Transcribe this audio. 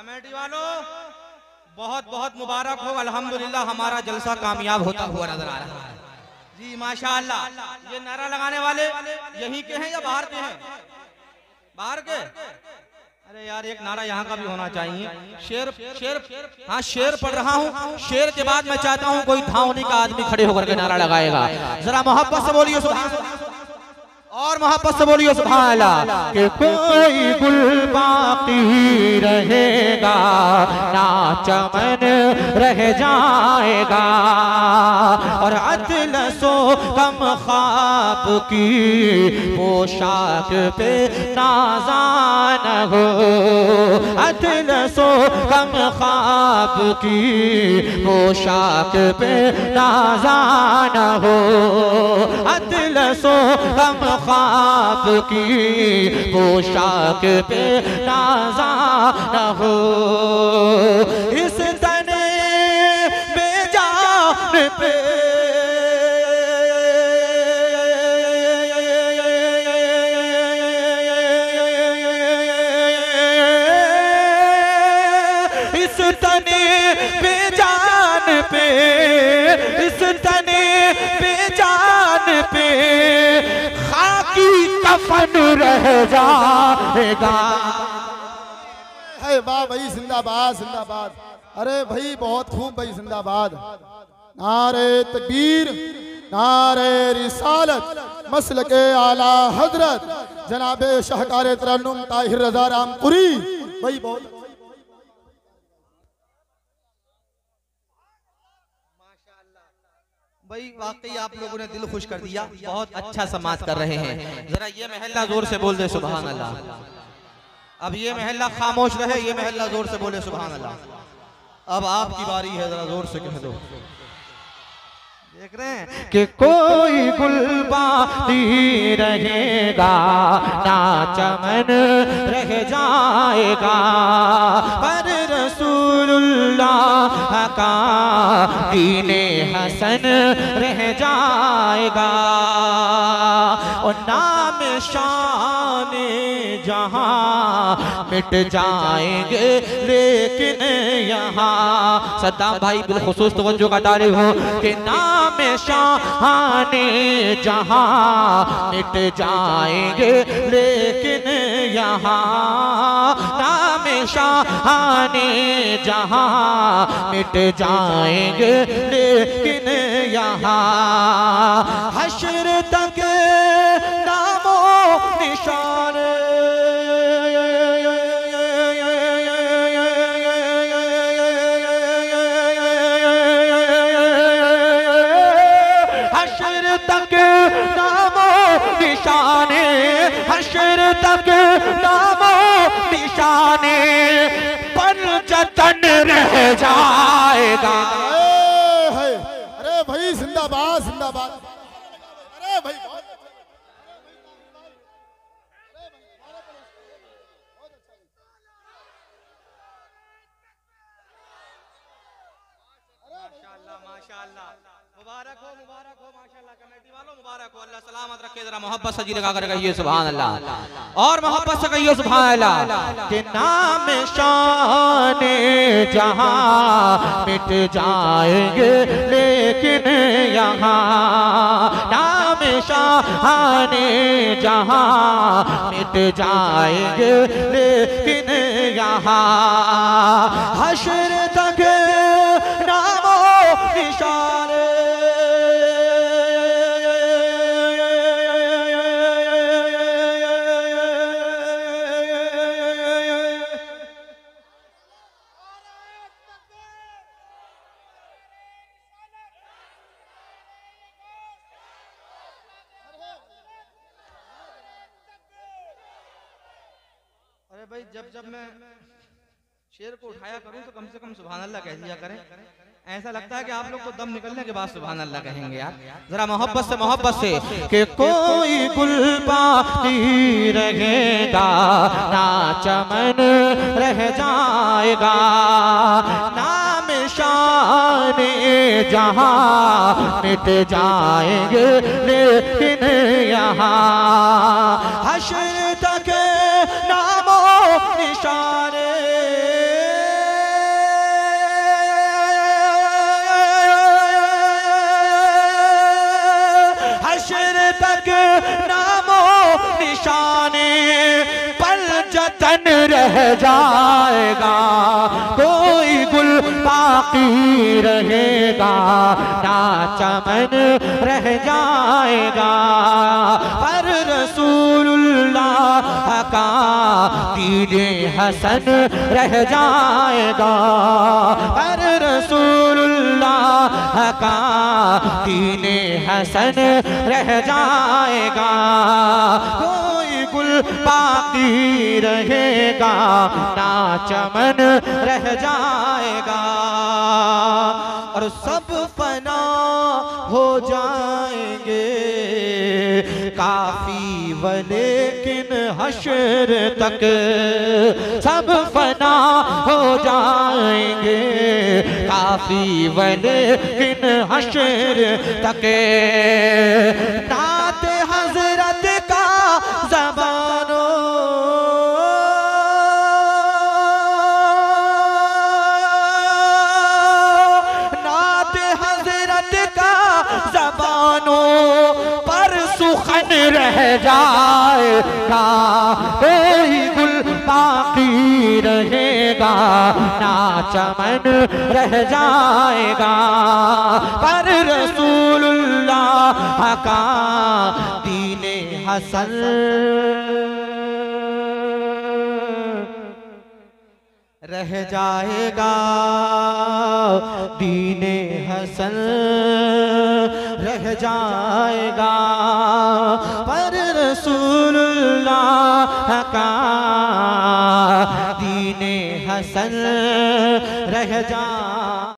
Committee वालों, बहुत बहुत मुबारक हो। अल्हम्दुलिल्लाह हमारा जलसा कामयाब होता हुआ नज़र आ रहा है। जी माशाअल्लाह ये नारा लगाने वाले यहीं के हैं या बाहर के हैं? बाहर के? अरे यार, एक नारा यहाँ का भी होना चाहिए। शेर शेर हाँ शेर पढ़ रहा हूँ। शेर के बाद मैं चाहता हूँ कोई धावनी का आदमी खड़े होकर के नारा लगाएगा। जरा मोहब्बत से बोलिए और मोहब्बत से बोलियो सुभाला के कोई गुल बाकी रहेगा ना चमन रह जाएगा। और अदल सो कम ख्वाब की पोशाक पे नाजान हो। अदल सो कम ख्वाब की पोशाक पे नाजान हो। अदल सो कम ख्वाब की पोशाक पे नाजा न हो। इस तने बेजान पे, इस तने बेजान पे, खाकी कफन रह जाएगा। है वाह भाई, जिंदाबाद जिंदाबाद। अरे भाई, बहुत खूब भाई, जिंदाबाद। नारे तकबीर, नारे रिसालत मसल के आला हज़रत, जनाब शाहकार तरन्नुम ताहिर रजा रामपुरी। भाई, बहुत भाई वाकई आप लोगों ने दिल खुश कर दिया। बहुत अच्छा समाज कर रहे हैं। जरा ये महल्ला ज़ोर से बोल दे सुबह अल्लाह। अब ये महल्ला खामोश रहे ये महल्ला ज़ोर से बोले सुबह अल्लाह। अब आपकी बारी है जरा ज़ोर से कह दो। कि कोई गुल बाती रहेगा, ना चमन रह जाएगा। पर रसूलुल्लाह का दीने हसन रह जाएगा। और नाम शान जहाँ मिट जाएँगे, लेकिन यहाँ सद्दाम भाई बिलखसूस तवज्जो का तारीफ़ हो कि नाम शान जहाँ मिट जाएँगे लेकिन यहाँ हमेशा आने जहाँ मिट जाएँगे लेकिन यहाँ हशर हशर तक नामो निशाने पर जतन रह जाएगा। अरे भाई जिंदाबाद जिंदाबाद। अरे भाई बहुत मुबारक हो मुबारक हो, माशाल्लाह, कमेटी वालों, मुबारक हो, अल्लाह सलामत रखे, जरा मोहब्बत से कर कहिए सुभान अल्लाह और मोहब्बत से कहिए सुभान अल्लाह कि नाम शान जहाँ मिट जाएँगे, लेकिन यहाँ नाम शान जहाँ मिट जाएँगे, लेकिन यहाँ हशर अरे भाई, जब जब मैं शेर को उठाया करूँ तो कम से कम सुबह अल्लाह कह दिया करें। ऐसा लगता है कि आप लोग तो दम निकलने के बाद सुभान अल्लाह कहेंगे यार। जरा मोहब्बत से मोहब्बत से। कि कोई गुल रहेगा, ना चमन रह जाएगा नाम शान जहाँ मिट जाएँगे, लेकिन यहाँ हशर तक शाने पल जतन रह जाएगा, कोई गुल बाकी रहेगा, ना चमन रह जाएगा। पर रसूलुल्लाह का दीने हसन रह जाएगा, पर रसूलुल्लाह का दीने हसन रह जाएगा गुल बाकी रहेगा, ना चमन रह जाएगा। और सब फना हो जाएँगे। काफ़ी व लेकिन हशर तक सब फना हो जाएँगे। काफ़ी व लेकिन हशर तक सुखन रह जाएगा कोई गुल बाकी रहेगा, ना चमन रह जाएगा, पर रसूलुल्लाह का दीने हसन। रह जाएगा दीने हसन। रह जाएगा। पर रसूलुल्लाह का दीने हसन रह जा